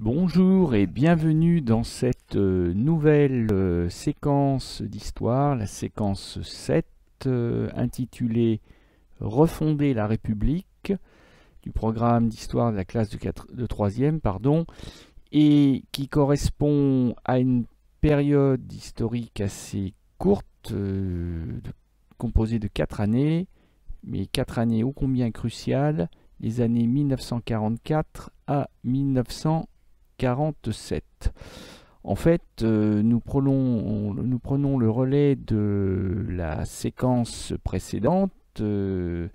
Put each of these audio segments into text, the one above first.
Bonjour et bienvenue dans cette euh, nouvelle euh, séquence d'histoire, la séquence 7, euh, intitulée Refonder la République, du programme d'histoire de la classe de, 4, de 3e, pardon, et qui correspond à une période historique assez courte, composée de 4 années, mais 4 années ô combien cruciales, les années 1944 à 1900 47. En fait, euh, nous, prenons, le relais de la séquence précédente euh,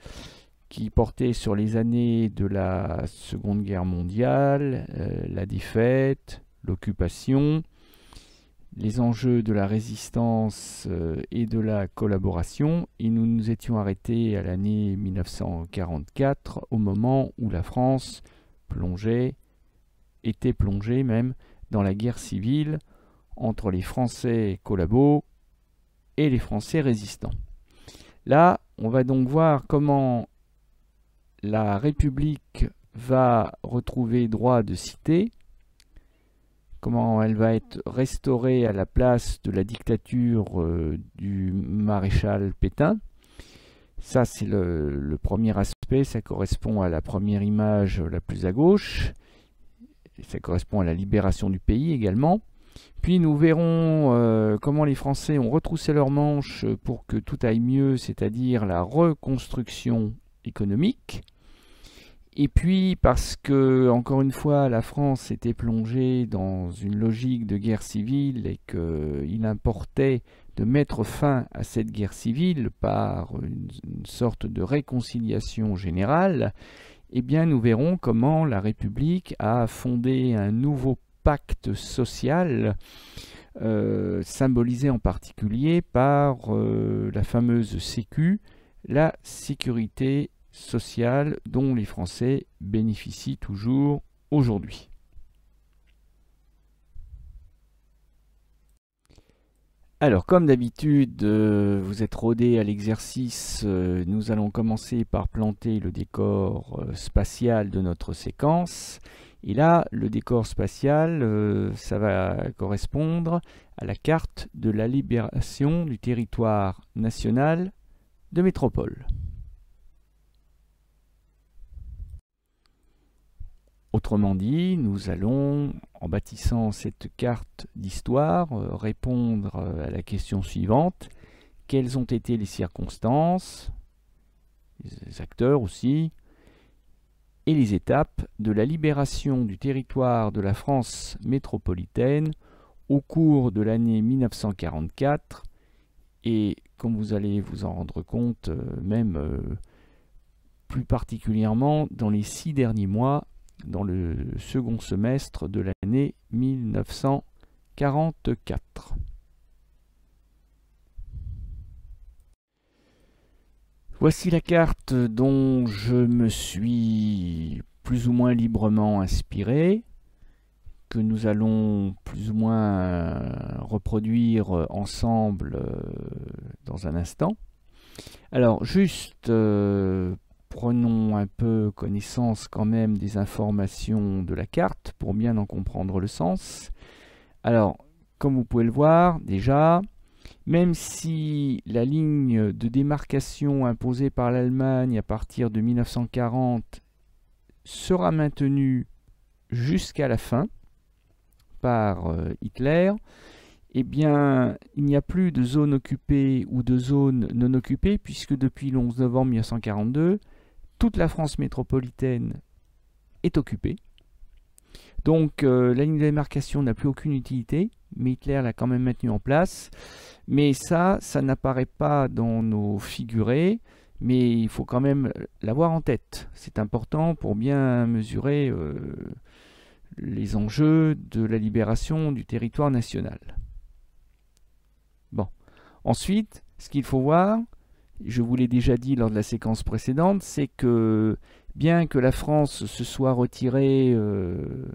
qui portait sur les années de la Seconde Guerre mondiale, euh, la défaite, l'occupation, les enjeux de la résistance et de la collaboration. Et nous nous étions arrêtés à l'année 1944, au moment où la France plongeait était plongé même dans la guerre civile entre les Français collabos et les Français résistants. Là, on va donc voir comment la République va retrouver droit de cité, comment elle va être restaurée à la place de la dictature euh, du maréchal Pétain. Ça, c'est le, premier aspect, ça correspond à la première image la plus à gauche ça correspond à la libération du pays également. Puis nous verrons euh, comment les Français ont retroussé leurs manches pour que tout aille mieux, c'est-à-dire la reconstruction économique. Et puis parce que, encore une fois, la France était plongée dans une logique de guerre civile et qu'il importait de mettre fin à cette guerre civile par une sorte de réconciliation générale, eh bien nous verrons comment la République a fondé un nouveau pacte social, euh, symbolisé en particulier par euh, la fameuse Sécu, la sécurité sociale dont les Français bénéficient toujours aujourd'hui. Alors, comme d'habitude, euh, vous êtes rodé à l'exercice. Euh, nous allons commencer par planter le décor euh, spatial de notre séquence. Et là, le décor spatial, ça va correspondre à la carte de la libération du territoire national de métropole. Autrement dit, nous allons, en bâtissant cette carte d'histoire, euh, répondre euh, à la question suivante. Quelles ont été les circonstances, les acteurs aussi, et les étapes de la libération du territoire de la France métropolitaine au cours de l'année 1944 et, comme vous allez vous en rendre compte, euh, même plus particulièrement dans les six derniers mois dans le second semestre de l'année 1944. Voici la carte dont je me suis plus ou moins librement inspiré, que nous allons plus ou moins reproduire ensemble euh, dans un instant. Alors juste euh, prenons un peu connaissance quand même des informations de la carte pour bien en comprendre le sens. Alors, comme vous pouvez le voir, déjà, même si la ligne de démarcation imposée par l'Allemagne à partir de 1940 sera maintenue jusqu'à la fin par euh, Hitler, eh bien, il n'y a plus de zone occupée ou de zone non occupée, puisque depuis le 11 novembre 1942, toute la France métropolitaine est occupée. Donc euh, la ligne de démarcation n'a plus aucune utilité, mais Hitler l'a quand même maintenue en place. Mais ça, ça n'apparaît pas dans nos figurés, mais il faut quand même l'avoir en tête. C'est important pour bien mesurer euh, les enjeux de la libération du territoire national. Bon. Ensuite, ce qu'il faut voir, je vous l'ai déjà dit lors de la séquence précédente, c'est que bien que la France se soit retirée euh,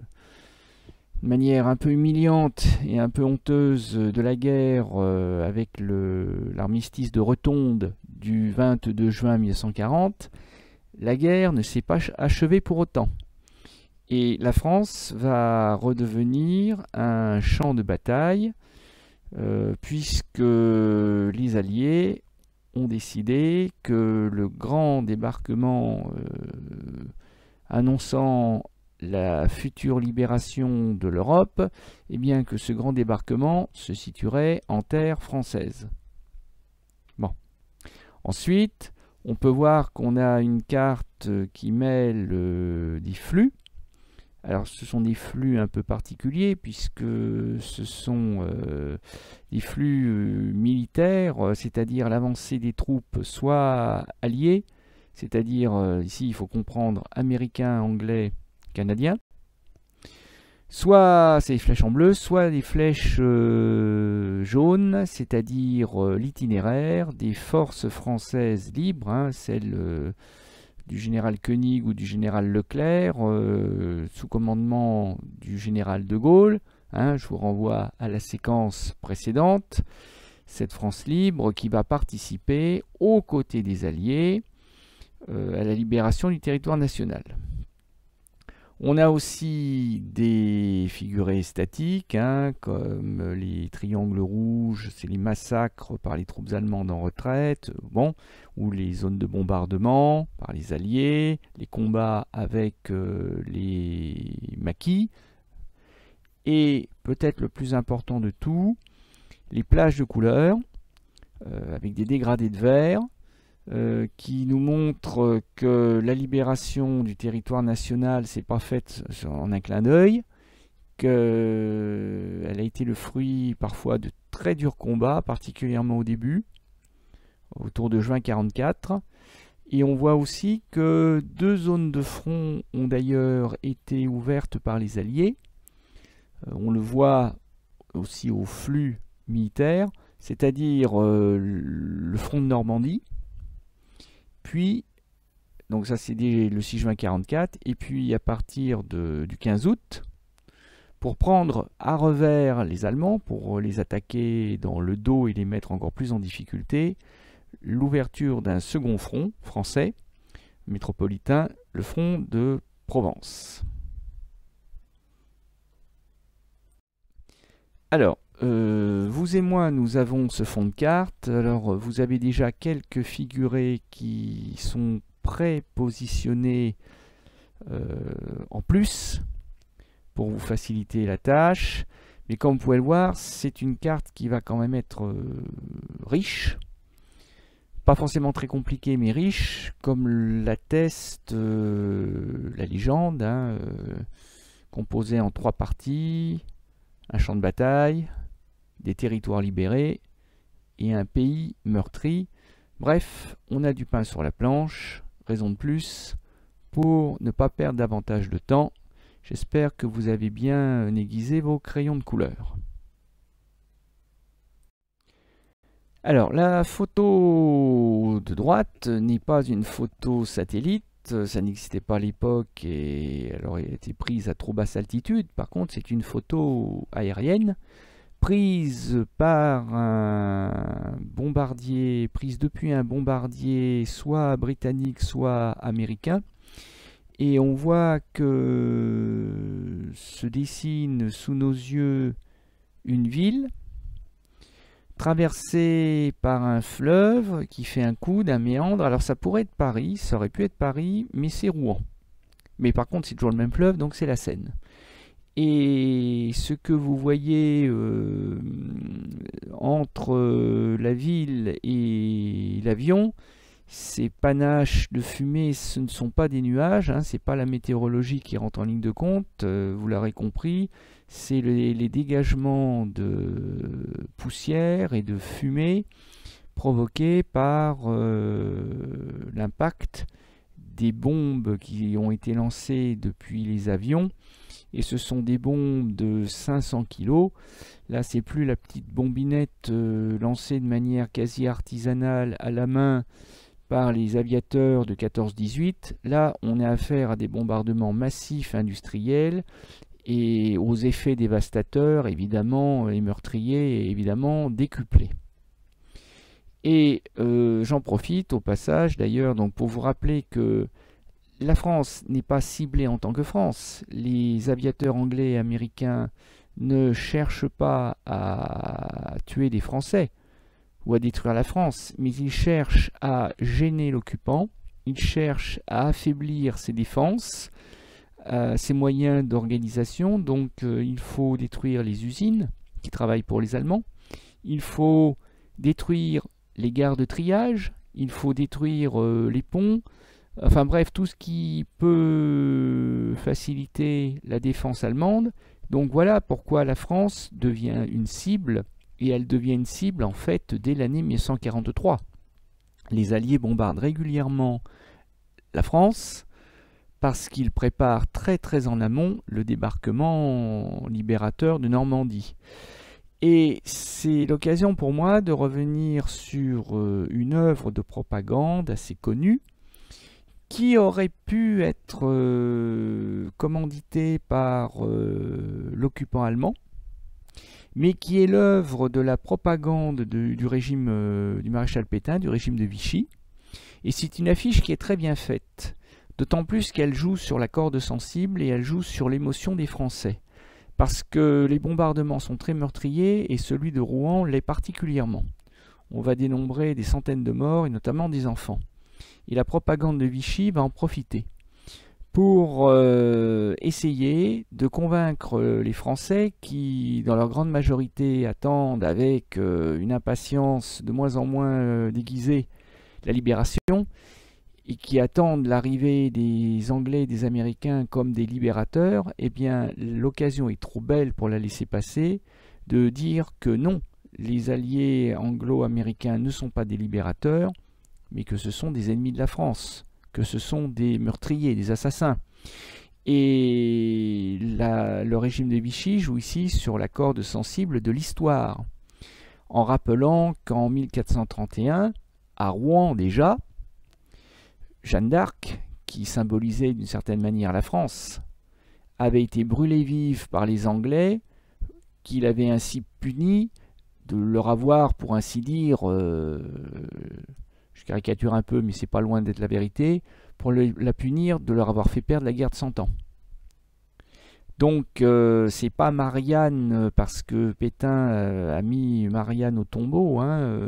de manière un peu humiliante et un peu honteuse de la guerre euh, avec l'armistice de Retonde du 22 juin 1940, la guerre ne s'est pas achevée pour autant. Et la France va redevenir un champ de bataille euh, puisque les Alliés ont décidé que le grand débarquement euh, annonçant la future libération de l'Europe, et eh bien que ce grand débarquement se situerait en terre française. Bon. Ensuite, on peut voir qu'on a une carte qui mêle euh, des flux. Alors ce sont des flux un peu particuliers puisque ce sont euh, des flux euh, militaires, c'est-à-dire l'avancée des troupes soit alliées, c'est-à-dire ici il faut comprendre américains, anglais, canadiens, soit c'est des flèches en bleu, soit des flèches euh, jaunes, c'est-à-dire euh, l'itinéraire des forces françaises libres, hein, celles euh, du général Koenig ou du général Leclerc, sous commandement du général de Gaulle. Hein, je vous renvoie à la séquence précédente. Cette France libre qui va participer aux côtés des Alliés à la libération du territoire national. On a aussi des figurés statiques, hein, comme les triangles rouges, c'est les massacres par les troupes allemandes en retraite, ou les zones de bombardement par les alliés, les combats avec euh, les maquis, et peut-être le plus important de tout, les plages de couleurs, euh, avec des dégradés de vert, euh, qui nous montre que la libération du territoire national s'est pas faite en un clin d'œil, qu'elle a été le fruit parfois de très durs combats, particulièrement au début, autour de juin 44. Et on voit aussi que deux zones de front ont d'ailleurs été ouvertes par les Alliés. Euh, on le voit aussi au flux militaire, c'est-à-dire euh, le front de Normandie, puis, donc ça c'est le 6 juin 44, et puis à partir du 15 août, pour prendre à revers les Allemands, pour les attaquer dans le dos et les mettre encore plus en difficulté, l'ouverture d'un second front français, métropolitain, le front de Provence. Alors, euh, vous et moi, nous avons ce fond de carte. Alors, vous avez déjà quelques figurés qui sont prépositionnés euh, en plus pour vous faciliter la tâche. Mais comme vous pouvez le voir, c'est une carte qui va quand même être euh, riche. Pas forcément très compliquée, mais riche, comme l'atteste la légende, hein, composée en trois parties. Un champ de bataille, des territoires libérés et un pays meurtri. Bref, on a du pain sur la planche, raison de plus, pour ne pas perdre davantage de temps. J'espère que vous avez bien aiguisé vos crayons de couleur. Alors, la photo de droite n'est pas une photo satellite, ça n'existait pas à l'époque et elle aurait été prise à trop basse altitude. Par contre, c'est une photo aérienne prise par un bombardier, prise depuis un bombardier soit britannique, soit américain. Et on voit que se dessine sous nos yeux une ville traversée par un fleuve qui fait un coude, un méandre. Alors ça pourrait être Paris, ça aurait pu être Paris, mais c'est Rouen. Mais par contre c'est toujours le même fleuve, donc c'est la Seine. Et ce que vous voyez euh, entre euh, la ville et l'avion, ces panaches de fumée, ce ne sont pas des nuages, hein, ce n'est pas la météorologie qui rentre en ligne de compte, euh, vous l'aurez compris, c'est les dégagements de poussière et de fumée provoqués par l'impact des bombes qui ont été lancées depuis les avions et ce sont des bombes de 500 kg. Là, c'est plus la petite bombinette euh, lancée de manière quasi artisanale à la main par les aviateurs de 14-18. Là, on a affaire à des bombardements massifs industriels et aux effets dévastateurs, évidemment, et meurtriers, évidemment, décuplés. Et euh, j'en profite au passage d'ailleurs donc pour vous rappeler que la France n'est pas ciblée en tant que France. Les aviateurs anglais et américains ne cherchent pas à tuer des Français ou à détruire la France, mais ils cherchent à gêner l'occupant, ils cherchent à affaiblir ses défenses, euh, ses moyens d'organisation. Donc euh, il faut détruire les usines qui travaillent pour les Allemands, il faut détruire les gares de triage, il faut détruire euh, les ponts, enfin bref, tout ce qui peut faciliter la défense allemande. Donc voilà pourquoi la France devient une cible, et elle devient une cible en fait dès l'année 1943. Les Alliés bombardent régulièrement la France parce qu'ils préparent très très en amont le débarquement libérateur de Normandie. Et c'est l'occasion pour moi de revenir sur euh, une œuvre de propagande assez connue qui aurait pu être euh, commanditée par euh, l'occupant allemand, mais qui est l'œuvre de la propagande du régime du maréchal Pétain, du régime de Vichy. Et c'est une affiche qui est très bien faite, d'autant plus qu'elle joue sur la corde sensible et elle joue sur l'émotion des Français parce que les bombardements sont très meurtriers et celui de Rouen l'est particulièrement. On va dénombrer des centaines de morts et notamment des enfants. Et la propagande de Vichy va en profiter pour euh, essayer de convaincre les Français qui, dans leur grande majorité, attendent avec euh, une impatience de moins en moins euh, déguisée la libération, et qui attendent l'arrivée des Anglais et des Américains comme des libérateurs, eh bien l'occasion est trop belle pour la laisser passer de dire que non, les alliés anglo-américains ne sont pas des libérateurs, mais que ce sont des ennemis de la France, que ce sont des meurtriers, des assassins. Et le régime de Vichy joue ici sur la corde sensible de l'histoire, en rappelant qu'en 1431, à Rouen déjà, Jeanne d'Arc, qui symbolisait d'une certaine manière la France, avait été brûlée vive par les Anglais, qu'il avait ainsi puni de leur avoir, pour ainsi dire, euh, caricature un peu, mais c'est pas loin d'être la vérité, pour la punir de leur avoir fait perdre la guerre de Cent Ans. Donc euh, c'est pas Marianne parce que Pétain euh, a mis Marianne au tombeau. Hein,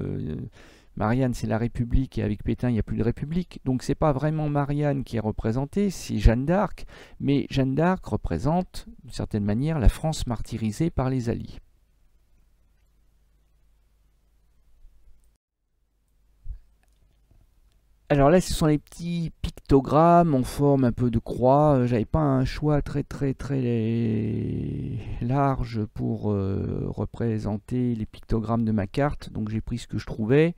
Marianne, c'est la République, et avec Pétain, il n'y a plus de République. Donc c'est pas vraiment Marianne qui est représentée, c'est Jeanne d'Arc. Mais Jeanne d'Arc représente, d'une certaine manière, la France martyrisée par les Alliés. Alors là, ce sont les petits pictogrammes en forme un peu de croix. Euh, j'avais pas un choix très très très large pour euh, représenter les pictogrammes de ma carte, donc j'ai pris ce que je trouvais.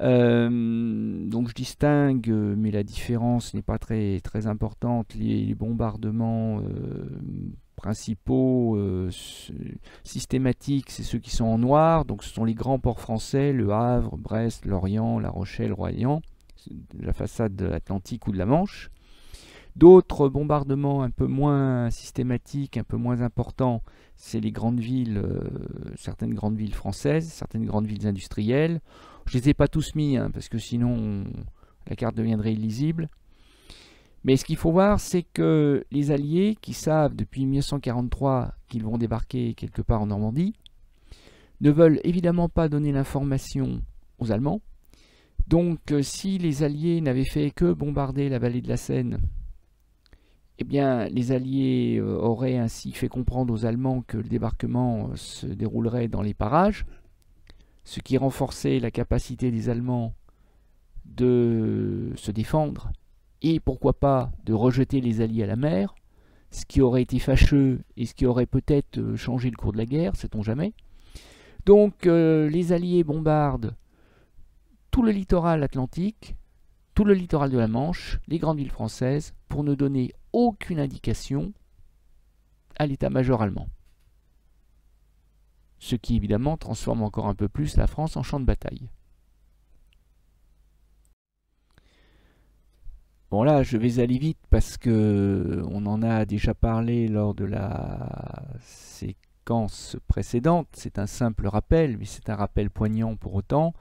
Euh, donc je distingue, mais la différence n'est pas très très importante, les, bombardements principaux systématiques, c'est ceux qui sont en noir. Donc ce sont les grands ports français, Le Havre, Brest, Lorient, La Rochelle, Royan la façade atlantique ou de la Manche. D'autres bombardements un peu moins systématiques, un peu moins importants, c'est les grandes villes, euh, certaines grandes villes françaises, certaines grandes villes industrielles. Je ne les ai pas tous mis, hein, parce que sinon la carte deviendrait illisible. Mais ce qu'il faut voir, c'est que les Alliés, qui savent depuis 1943 qu'ils vont débarquer quelque part en Normandie, ne veulent évidemment pas donner l'information aux Allemands, donc euh, si les Alliés n'avaient fait que bombarder la vallée de la Seine, eh bien les Alliés euh, auraient ainsi fait comprendre aux Allemands que le débarquement euh, se déroulerait dans les parages, ce qui renforçait la capacité des Allemands de se défendre et pourquoi pas de rejeter les Alliés à la mer, ce qui aurait été fâcheux et ce qui aurait peut-être changé le cours de la guerre, sait-on jamais. Donc les Alliés bombardent tout le littoral atlantique, tout le littoral de la Manche, les grandes villes françaises, pour ne donner aucune indication à l'état-major allemand. Ce qui évidemment transforme encore un peu plus la France en champ de bataille. Bon là, je vais aller vite parce que on en a déjà parlé lors de la séquence précédente. C'est un simple rappel, mais c'est un rappel poignant pour autant.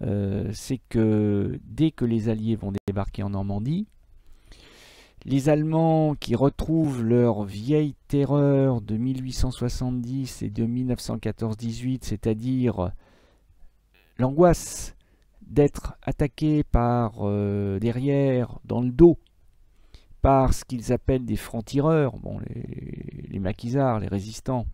Euh, c'est que dès que les Alliés vont débarquer en Normandie, Les Allemands qui retrouvent leur vieille terreur de 1870 et de 1914-18, c'est-à-dire l'angoisse d'être attaqués par euh, derrière, dans le dos, par ce qu'ils appellent des francs-tireurs, bon, les, maquisards, les résistants,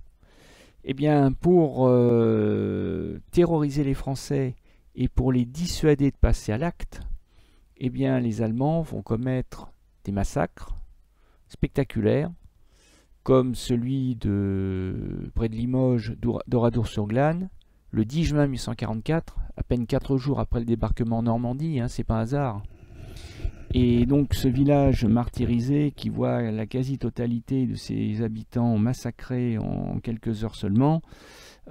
eh bien, pour euh, terroriser les Français et pour les dissuader de passer à l'acte, eh bien, les Allemands vont commettre des massacres spectaculaires, comme celui de près de Limoges, d'Oradour-sur-Glane, le 10 juin 1844, à peine 4 jours après le débarquement en Normandie, hein, c'est pas un hasard. Et donc ce village martyrisé qui voit la quasi-totalité de ses habitants massacrés en quelques heures seulement,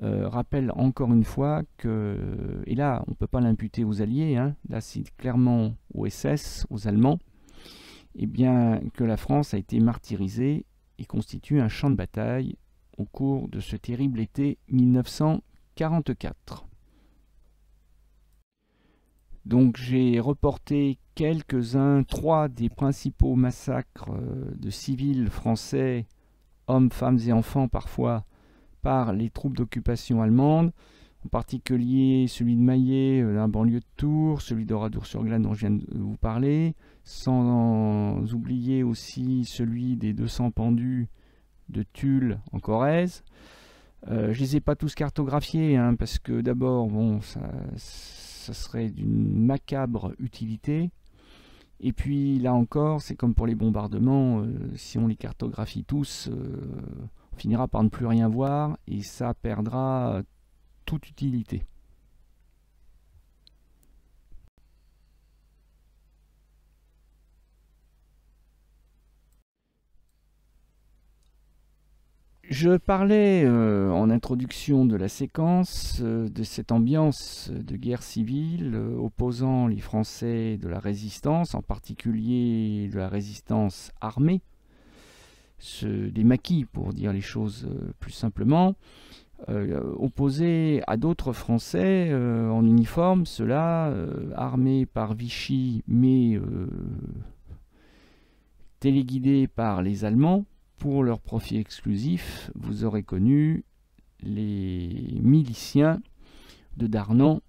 euh, rappelle encore une fois que, et là on ne peut pas l'imputer aux Alliés, hein, là c'est clairement aux SS, aux Allemands, eh bien que la France a été martyrisée et constitue un champ de bataille au cours de ce terrible été 1944. Donc j'ai reporté quelques-uns, trois des principaux massacres euh, de civils français, hommes, femmes et enfants parfois, par les troupes d'occupation allemandes, en particulier celui de Maillet, euh, la banlieue de Tours, celui d'Oradour-sur-Glane dont je viens de vous parler, sans oublier aussi celui des 200 pendus de Tulle en Corrèze. Euh, je ne les ai pas tous cartographiés, hein, parce que d'abord, bon, ça serait d'une macabre utilité. Et puis là encore, c'est comme pour les bombardements, euh, si on les cartographie tous, finira par ne plus rien voir et ça perdra toute utilité. Je parlais euh, en introduction de la séquence euh, de cette ambiance de guerre civile euh, opposant les Français de la résistance, en particulier de la résistance armée, des maquis pour dire les choses plus simplement, opposés à d'autres Français en uniforme, ceux-là armés par Vichy mais téléguidés par les Allemands pour leur profit exclusif, vous aurez connu les miliciens de Darnan,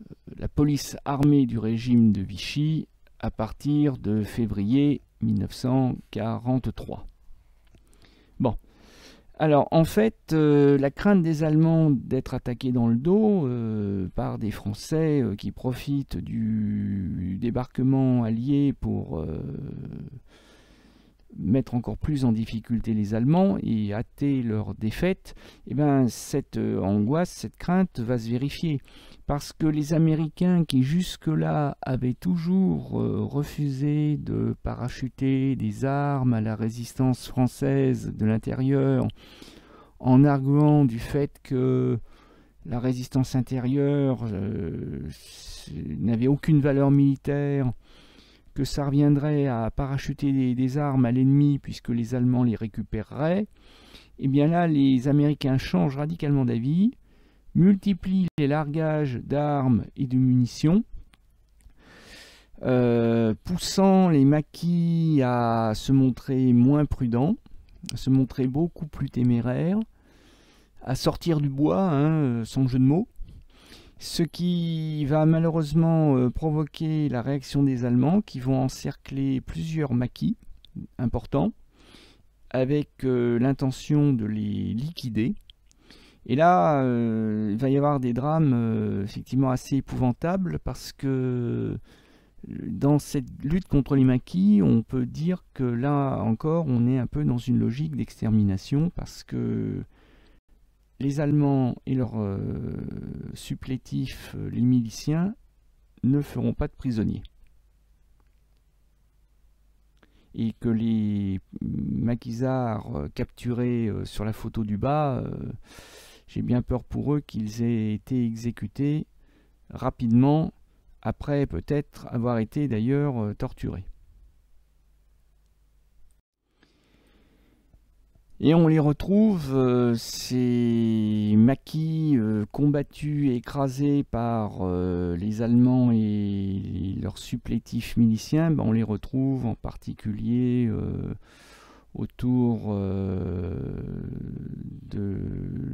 euh, la police armée du régime de Vichy, à partir de février 1943. Bon. Alors en fait, euh, la crainte des Allemands d'être attaqués dans le dos euh, par des Français qui profitent du débarquement allié pour mettre encore plus en difficulté les Allemands et hâter leur défaite, eh ben, cette euh, angoisse, cette crainte va se vérifier. Parce que les Américains qui jusque-là avaient toujours euh, refusé de parachuter des armes à la résistance française de l'intérieur, en arguant du fait que la résistance intérieure euh, n'avait aucune valeur militaire, que ça reviendrait à parachuter des, armes à l'ennemi puisque les Allemands les récupéreraient, eh bien là, les Américains changent radicalement d'avis, multiplient les largages d'armes et de munitions, euh, poussant les maquis à se montrer moins prudents, à se montrer beaucoup plus téméraires, à sortir du bois, hein, sans jeu de mots, ce qui va malheureusement euh, provoquer la réaction des Allemands qui vont encercler plusieurs maquis importants avec euh, l'intention de les liquider. Et là, euh, il va y avoir des drames effectivement assez épouvantables parce que dans cette lutte contre les maquis, on peut dire que là encore, on est un peu dans une logique d'extermination parce que les Allemands et leurs euh, supplétifs, euh, les miliciens, ne feront pas de prisonniers. Et que les maquisards euh, capturés sur la photo du bas, j'ai bien peur pour eux qu'ils aient été exécutés rapidement, après peut-être avoir été d'ailleurs torturés. Et on les retrouve, euh, ces maquis euh, combattus et écrasés par euh, les Allemands et leurs supplétifs miliciens, ben, on les retrouve en particulier autour de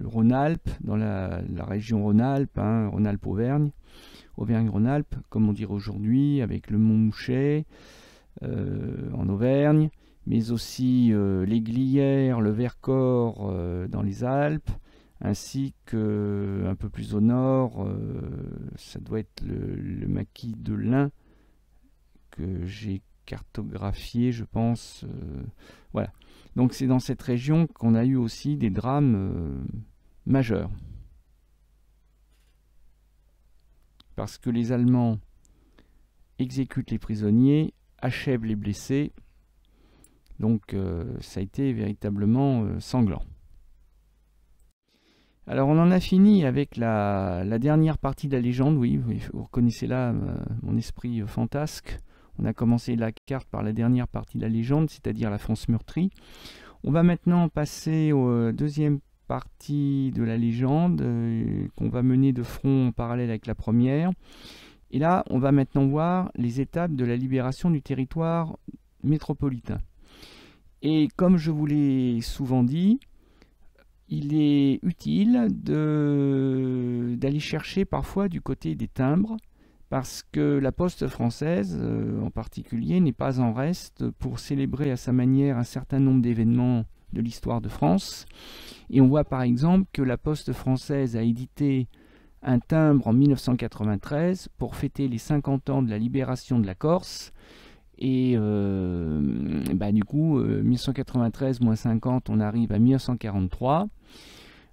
Rhône-Alpes, dans la, région Rhône-Alpes, hein, Rhône-Alpes-Auvergne, Auvergne-Rhône-Alpes, comme on dirait aujourd'hui, avec le Mont Mouchet mais aussi euh, les glières, le Vercors euh, dans les Alpes, ainsi que un peu plus au nord, euh, ça doit être le, maquis de l'Ain que j'ai cartographié, je pense. voilà. Donc c'est dans cette région qu'on a eu aussi des drames majeurs. Parce que les Allemands exécutent les prisonniers, achèvent les blessés, donc euh, ça a été véritablement euh, sanglant. Alors on en a fini avec la, dernière partie de la légende, oui, vous reconnaissez là euh, mon esprit fantasque. On a commencé la carte par la dernière partie de la légende, c'est-à-dire la France meurtrie. On va maintenant passer aux deuxième partie de la légende, qu'on va mener de front en parallèle avec la première. Et là, on va maintenant voir les étapes de la libération du territoire métropolitain. Et comme je vous l'ai souvent dit, il est utile d'aller chercher parfois du côté des timbres, parce que la poste française euh, en particulier n'est pas en reste pour célébrer à sa manière un certain nombre d'événements de l'histoire de France. Et on voit par exemple que la poste française a édité un timbre en 1993 pour fêter les 50 ans de la libération de la Corse et euh, bah, du coup, 1193 euh, moins 50, on arrive à 1943.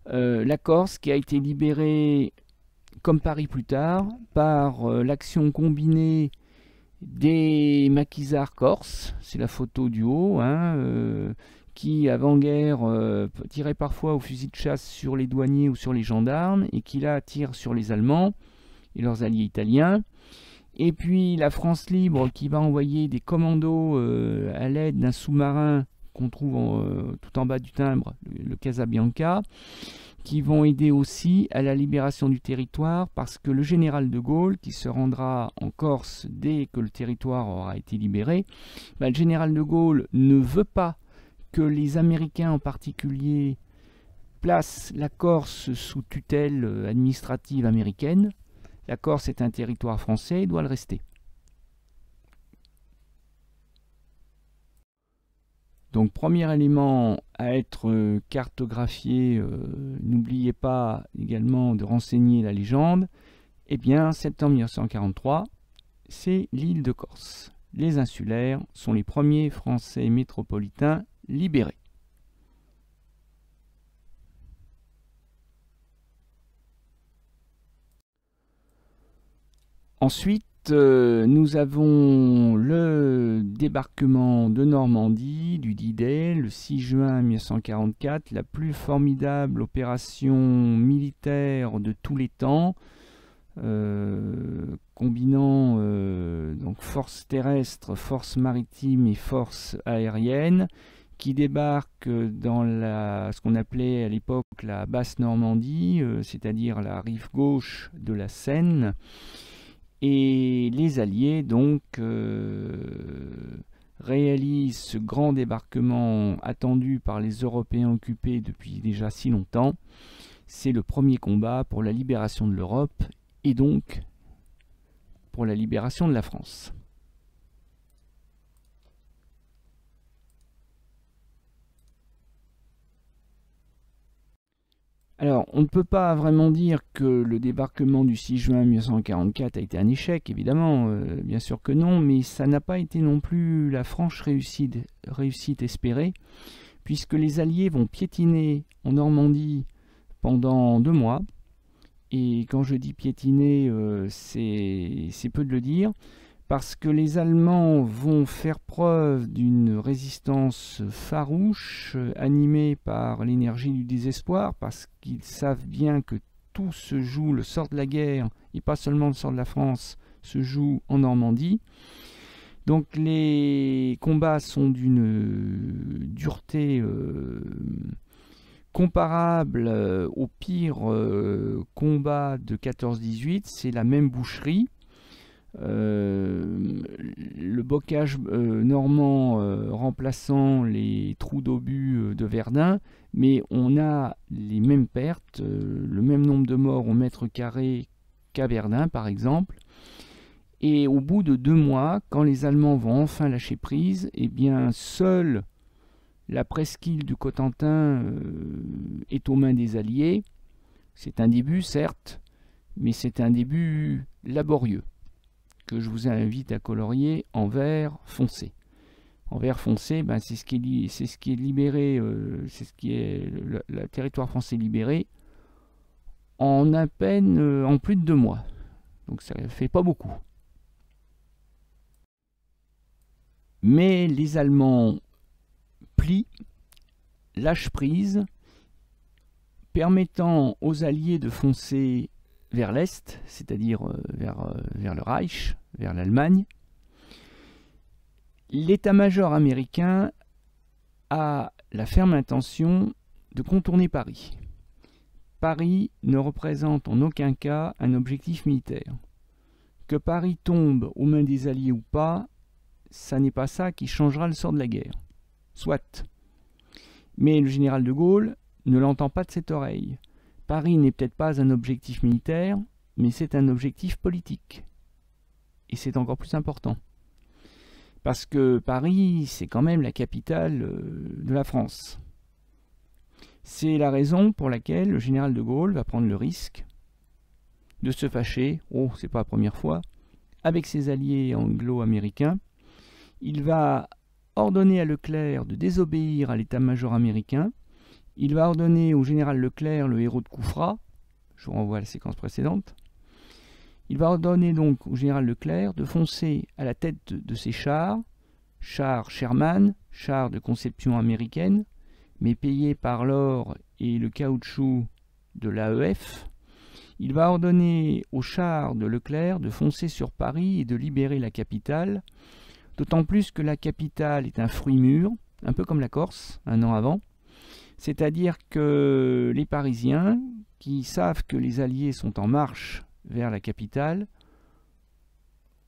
Euh, la Corse qui a été libérée, comme Paris plus tard, par l'action combinée des maquisards corses, c'est la photo du haut, hein, qui avant-guerre tiraient parfois au fusil de chasse sur les douaniers ou sur les gendarmes, et qui là tirent sur les Allemands et leurs alliés italiens. Et puis la France libre qui va envoyer des commandos euh, à l'aide d'un sous-marin qu'on trouve euh, tout en bas du timbre, le, Casabianca, qui vont aider aussi à la libération du territoire parce que le général de Gaulle, qui se rendra en Corse dès que le territoire aura été libéré, bah, le général de Gaulle ne veut pas que les Américains en particulier placent la Corse sous tutelle euh, administrative américaine. La Corse est un territoire français et doit le rester. Donc premier élément à être cartographié, euh, n'oubliez pas également de renseigner la légende. Eh bien, septembre 1943, c'est l'île de Corse. Les insulaires sont les premiers Français métropolitains libérés. Ensuite, euh, nous avons le débarquement de Normandie du D-Day le 6 juin 1944, la plus formidable opération militaire de tous les temps, euh, combinant euh, donc force terrestre, force maritime et force aérienne, qui débarque dans la, ce qu'on appelait à l'époque la basse Normandie, c'est-à-dire la rive gauche de la Seine. Et les Alliés, donc, euh, réalisent ce grand débarquement attendu par les Européens occupés depuis déjà si longtemps. C'est le premier combat pour la libération de l'Europe et donc pour la libération de la France. Alors, on ne peut pas vraiment dire que le débarquement du 6 juin 1944 a été un échec, évidemment, euh, bien sûr que non, mais ça n'a pas été non plus la franche réussite, espérée, puisque les Alliés vont piétiner en Normandie pendant deux mois. Et quand je dis piétiner, euh, c'est peu de le dire parce que les Allemands vont faire preuve d'une résistance farouche, animée par l'énergie du désespoir, parce qu'ils savent bien que tout se joue, le sort de la guerre, et pas seulement le sort de la France, se joue en Normandie. Donc les combats sont d'une dureté comparable au pire combat de 14-18, c'est la même boucherie. Le bocage normand remplaçant les trous d'obus de Verdun, mais on a les mêmes pertes, le même nombre de morts au mètre carré qu'à Verdun par exemple. Et au bout de deux mois, quand les Allemands vont enfin lâcher prise, eh bien, seule la presqu'île du Cotentin euh, est aux mains des Alliés. C'est un début, certes, mais c'est un début laborieux, je vous invite à colorier en vert foncé. En vert foncé, ben, c'est ce, qui est, ce qui est libéré, euh, c'est ce qui est le, territoire français libéré en à peine, euh, en plus de deux mois. Donc ça fait pas beaucoup. Mais les Allemands plient, lâchent prise, permettant aux Alliés de foncer vers l'Est, c'est-à-dire euh, vers, euh, vers le Reich, vers l'Allemagne. L'état-major américain a la ferme intention de contourner Paris. Paris ne représente en aucun cas un objectif militaire. Que Paris tombe aux mains des Alliés ou pas, ça n'est pas ça qui changera le sort de la guerre. Soit. Mais le général de Gaulle ne l'entend pas de cette oreille. Paris n'est peut-être pas un objectif militaire, mais c'est un objectif politique. Et c'est encore plus important. Parce que Paris, c'est quand même la capitale euh, de la France. C'est la raison pour laquelle le général de Gaulle va prendre le risque de se fâcher, oh, c'est pas la première fois, avec ses alliés anglo-américains il va ordonner à Leclerc de désobéir à l'état-major américain. Il va ordonner au général Leclerc, le héros de Koufra, je vous renvoie à la séquence précédente, il va ordonner donc au général Leclerc de foncer à la tête de, ses chars, chars Sherman, chars de conception américaine, mais payés par l'or et le caoutchouc de l'AEF. Il va ordonner aux chars de Leclerc de foncer sur Paris et de libérer la capitale D'autant plus que la capitale est un fruit mûr, un peu comme la Corse, un an avant. C'est-à-dire que les Parisiens, qui savent que les Alliés sont en marche vers la capitale,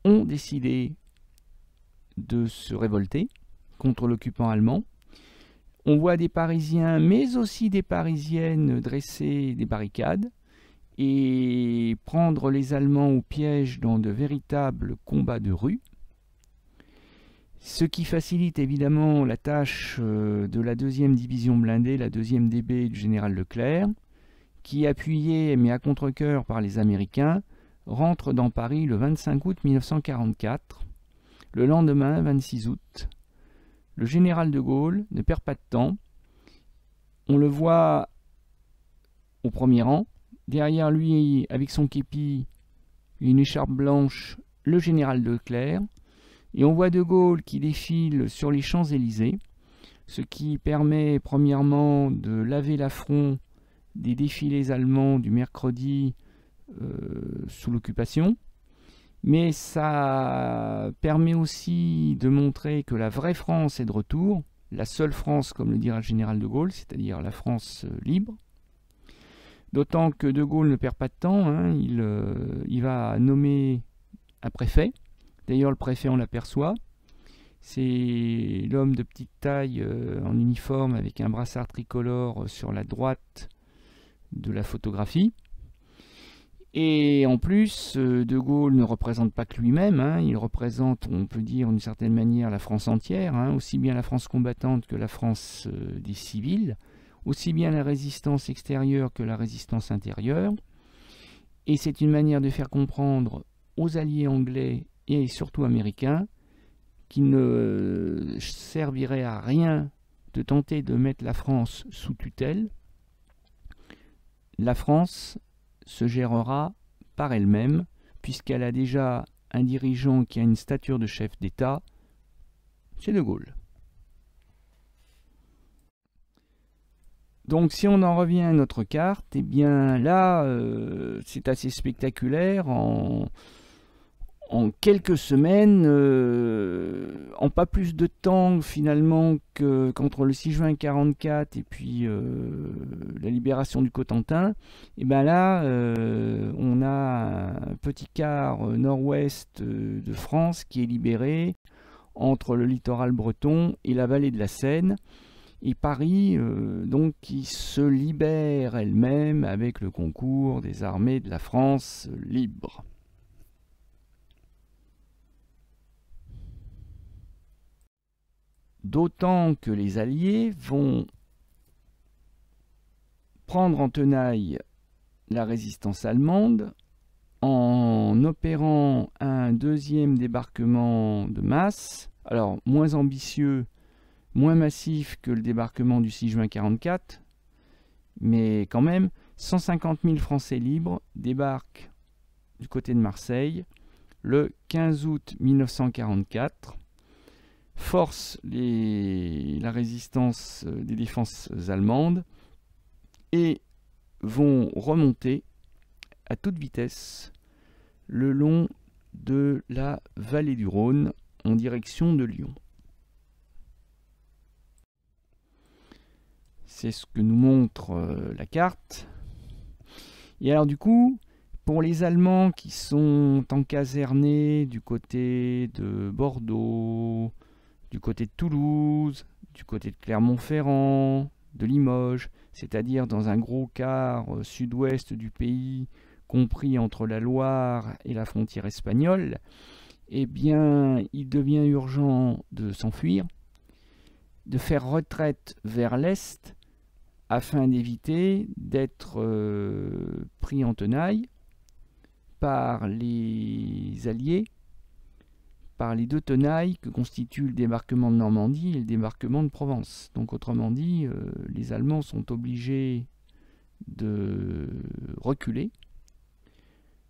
ont décidé de se révolter contre l'occupant allemand. On voit des Parisiens, mais aussi des Parisiennes dresser des barricades et prendre les Allemands au piège dans de véritables combats de rue. Ce qui facilite évidemment la tâche euh, de la deuxième division blindée, la deuxième DB du général Leclerc, qui, appuyé mais à contre-coeur par les Américains, rentre dans Paris le 25 août 1944. Le lendemain, 26 août, le général de Gaulle ne perd pas de temps. On le voit au premier rang. Derrière lui, avec son képi, une écharpe blanche, le général Leclerc. Et on voit De Gaulle qui défile sur les Champs-Élysées, ce qui permet premièrement de laver l'affront des défilés allemands du mercredi euh, sous l'occupation, mais ça permet aussi de montrer que la vraie France est de retour, la seule France, comme le dira le général de Gaulle, c'est-à-dire la France euh, libre. D'autant que De Gaulle ne perd pas de temps, hein, euh, il va nommer un préfet, D'ailleurs, le préfet, on l'aperçoit. C'est l'homme de petite taille euh, en uniforme avec un brassard tricolore sur la droite de la photographie. Et en plus, euh, De Gaulle ne représente pas que lui-même, hein. il représente, on peut dire d'une certaine manière, la France entière, hein. aussi bien la France combattante que la France euh, des civils, aussi bien la résistance extérieure que la résistance intérieure. Et c'est une manière de faire comprendre aux alliés anglais et surtout américain, qui ne servirait à rien de tenter de mettre la France sous tutelle. La France se gérera par elle-même, puisqu'elle a déjà un dirigeant qui a une stature de chef d'État, c'est De Gaulle. Donc si on en revient à notre carte, eh bien là, euh, c'est assez spectaculaire. En quelques semaines, euh, en pas plus de temps finalement qu'entre le 6 juin 1944 et puis euh, la libération du Cotentin, et bien là, euh, on a un petit quart nord-ouest de France qui est libéré entre le littoral breton et la vallée de la Seine. Et Paris, donc, qui se libère elle-même avec le concours des armées de la France libre. D'autant que les Alliés vont prendre en tenaille la résistance allemande en opérant un deuxième débarquement de masse, alors moins ambitieux, moins massif que le débarquement du 6 juin 1944, mais quand même 150 000 Français libres débarquent du côté de Marseille le 15 août 1944 force la résistance euh, des défenses allemandes et vont remonter à toute vitesse le long de la vallée du Rhône en direction de Lyon. C'est ce que nous montre euh, la carte. Et alors du coup, pour les Allemands qui sont encasernés du côté de Bordeaux, du côté de Toulouse, du côté de Clermont-Ferrand, de Limoges, c'est-à-dire dans un gros quart euh, sud-ouest du pays, compris entre la Loire et la frontière espagnole, eh bien, il devient urgent de s'enfuir, de faire retraite vers l'est, afin d'éviter d'être euh, pris en tenaille par les Alliés par les deux tenailles que constituent le débarquement de Normandie et le débarquement de Provence. Donc autrement dit, euh, les Allemands sont obligés de reculer,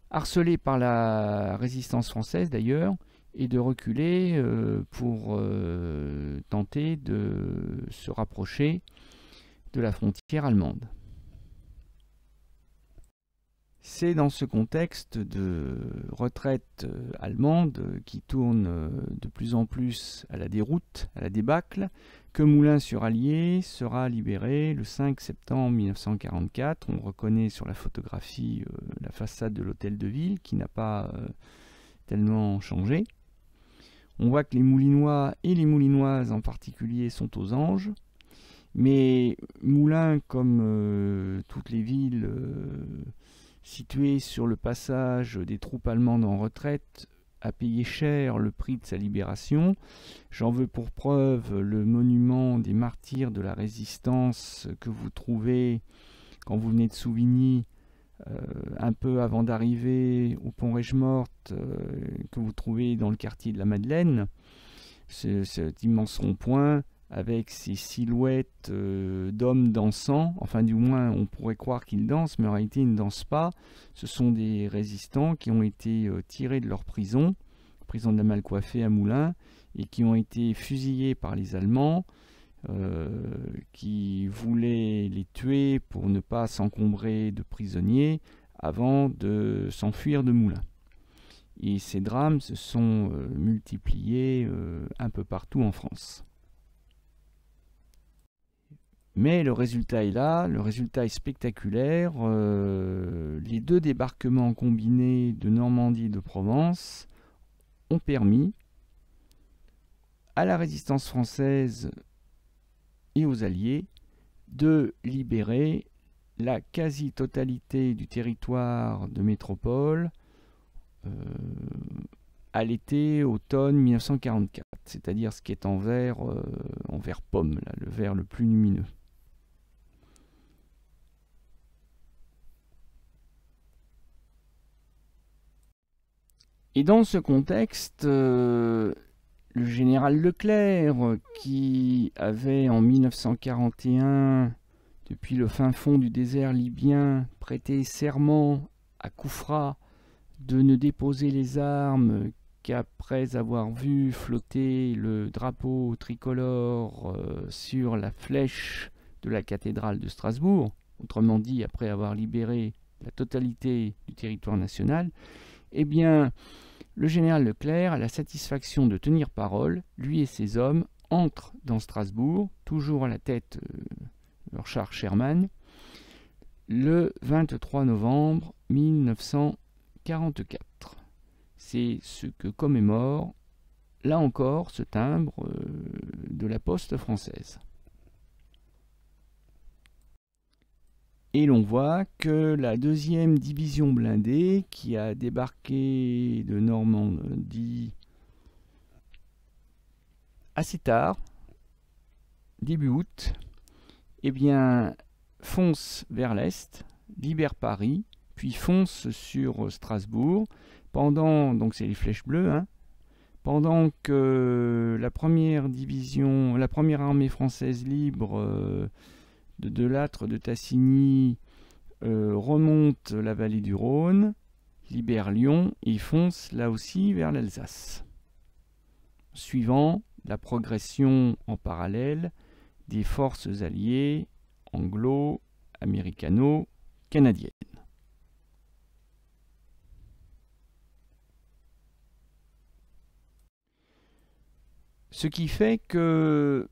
harcelés par la résistance française d'ailleurs, et de reculer euh, pour euh, tenter de se rapprocher de la frontière allemande. C'est dans ce contexte de retraite euh, allemande euh, qui tourne euh, de plus en plus à la déroute, à la débâcle, que Moulins-sur-Allier sera libéré le 5 septembre 1944. On reconnaît sur la photographie la façade de l'hôtel de ville qui n'a pas tellement changé. On voit que les Moulinois et les Moulinoises en particulier sont aux anges. Mais Moulins, comme toutes les villes situé sur le passage des troupes allemandes en retraite, a payé cher le prix de sa libération. J'en veux pour preuve le monument des martyrs de la résistance que vous trouvez quand vous venez de Souvigny, euh, un peu avant d'arriver au pont Régemorte, euh, que vous trouvez dans le quartier de la Madeleine. cet immense rond-point avec ces silhouettes euh, d'hommes dansant, enfin du moins on pourrait croire qu'ils dansent, mais en réalité ils ne dansent pas. Ce sont des résistants qui ont été euh, tirés de leur prison, prison de la Malcoiffée à Moulins, et qui ont été fusillés par les Allemands, euh, qui voulaient les tuer pour ne pas s'encombrer de prisonniers avant de s'enfuir de Moulins. Et ces drames se sont multipliés un peu partout en France. Mais le résultat est là, le résultat est spectaculaire. Euh, les deux débarquements combinés de Normandie et de Provence ont permis à la résistance française et aux Alliés de libérer la quasi-totalité du territoire de métropole euh, à l'été, automne 1944, c'est-à-dire ce qui est en vert, euh, en vert pomme, le vert le plus lumineux. Et dans ce contexte, euh, le général Leclerc, qui avait en 1941, depuis le fin fond du désert libyen, prêté serment à Koufra de ne déposer les armes qu'après avoir vu flotter le drapeau tricolore euh, sur la flèche de la cathédrale de Strasbourg, autrement dit après avoir libéré la totalité du territoire national, eh bien, le général Leclerc a la satisfaction de tenir parole, lui et ses hommes entrent dans Strasbourg, toujours à la tête de leur char Sherman, le 23 novembre 1944. C'est ce que commémore, là encore, ce timbre euh, de la poste française. Et l'on voit que la deuxième division blindée qui a débarqué de Normandie assez tard, début août, eh bien, fonce vers l'est, libère Paris, puis fonce sur Strasbourg, pendant, donc c'est les flèches bleues, hein, pendant que la première division, la première armée française libre euh, de Delattre, de Tassigny, euh, remonte la vallée du Rhône, libère Lyon et fonce là aussi vers l'Alsace. Suivant la progression en parallèle des forces alliées anglo, américano, canadiennes. Ce qui fait que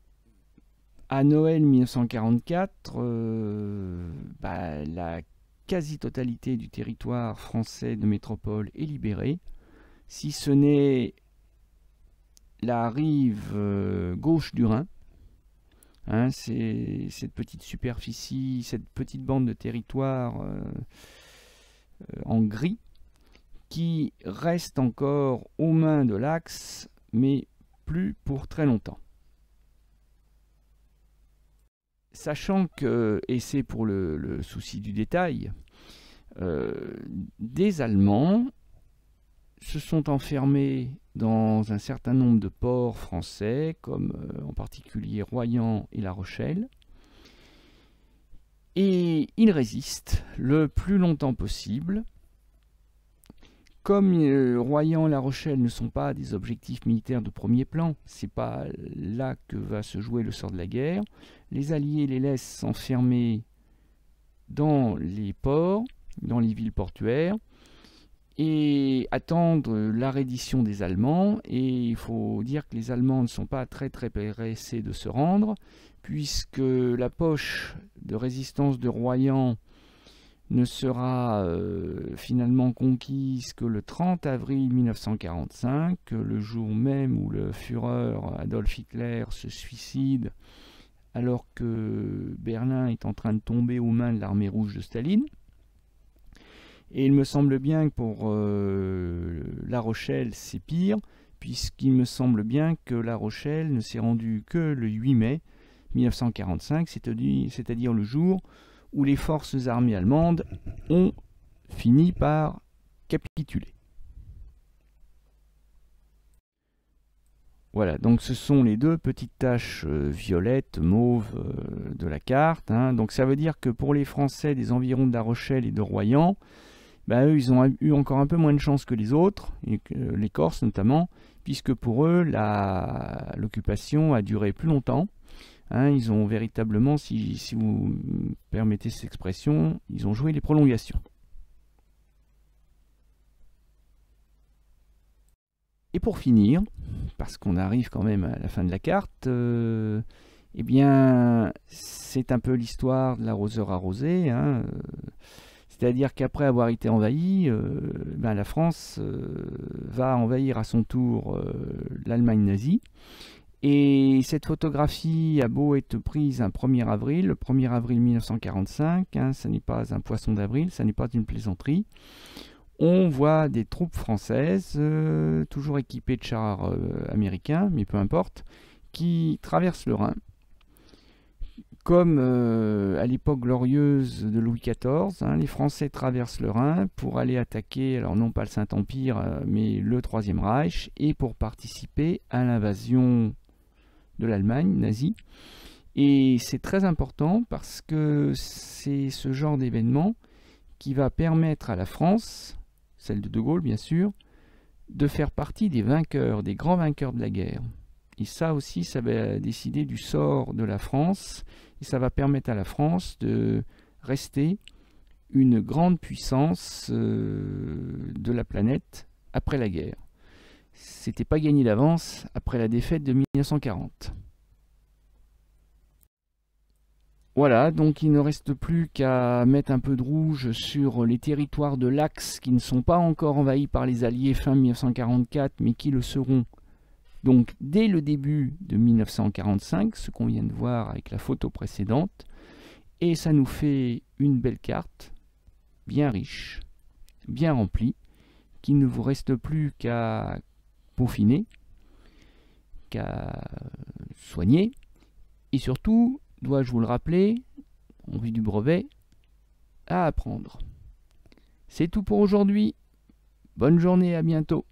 à Noël 1944, euh, bah, la quasi-totalité du territoire français de métropole est libérée, si ce n'est la rive euh, gauche du Rhin. Hein, c'est cette petite superficie, cette petite bande de territoire euh, en gris qui reste encore aux mains de l'Axe, mais plus pour très longtemps. Sachant que, et c'est pour le, souci du détail, euh, des Allemands se sont enfermés dans un certain nombre de ports français, comme euh, en particulier Royan et La Rochelle, et ils résistent le plus longtemps possible. Comme euh, Royan et La Rochelle ne sont pas des objectifs militaires de premier plan, c'est pas là que va se jouer le sort de la guerre, les Alliés les laissent s'enfermer dans les ports, dans les villes portuaires, et attendre la reddition des Allemands. Et il faut dire que les Allemands ne sont pas très très pressés de se rendre, puisque la poche de résistance de Royan ne sera euh, finalement conquise que le 30 avril 1945, le jour même où le Führer Adolf Hitler se suicide alors que Berlin est en train de tomber aux mains de l'armée rouge de Staline. Et il me semble bien que pour euh, La Rochelle, c'est pire, puisqu'il me semble bien que La Rochelle ne s'est rendue que le 8 mai 1945, c'est-à-dire le jour où les forces armées allemandes ont fini par capituler. Voilà, donc ce sont les deux petites taches euh, violettes, mauves euh, de la carte. Hein. Donc ça veut dire que pour les Français des environs de La Rochelle et de Royan, bah, eux, ils ont eu encore un peu moins de chance que les autres, et les Corses notamment, puisque pour eux, l'occupation a duré plus longtemps. Hein. ils ont véritablement, si, vous permettez cette expression, ils ont joué les prolongations. Et pour finir, parce qu'on arrive quand même à la fin de la carte, euh, eh bien, c'est un peu l'histoire de l'arroseur arrosé. Hein, euh, c'est-à-dire qu'après avoir été envahi, euh, ben, la France va envahir à son tour l'Allemagne nazie. Et cette photographie a beau être prise un 1er avril, le 1er avril 1945, hein, ce n'est pas un poisson d'avril, ce n'est pas une plaisanterie on voit des troupes françaises, euh, toujours équipées de chars euh, américains, mais peu importe, qui traversent le Rhin. Comme euh, à l'époque glorieuse de Louis XIV, hein, les Français traversent le Rhin pour aller attaquer, alors non pas le Saint-Empire, mais le Troisième Reich, et pour participer à l'invasion de l'Allemagne nazie. Et c'est très important parce que c'est ce genre d'événement qui va permettre à la France celle de De Gaulle bien sûr, de faire partie des vainqueurs, des grands vainqueurs de la guerre. Et ça aussi, ça va décider du sort de la France, et ça va permettre à la France de rester une grande puissance euh, de la planète après la guerre. C'était pas gagné d'avance après la défaite de 1940. Voilà, donc il ne reste plus qu'à mettre un peu de rouge sur les territoires de l'Axe qui ne sont pas encore envahis par les Alliés fin 1944, mais qui le seront donc dès le début de 1945, ce qu'on vient de voir avec la photo précédente. Et ça nous fait une belle carte, bien riche, bien remplie, qu'il ne vous reste plus qu'à peaufiner, qu'à soigner, et surtout, dois-je vous le rappeler, en vue du brevet, à apprendre. C'est tout pour aujourd'hui. Bonne journée, à bientôt.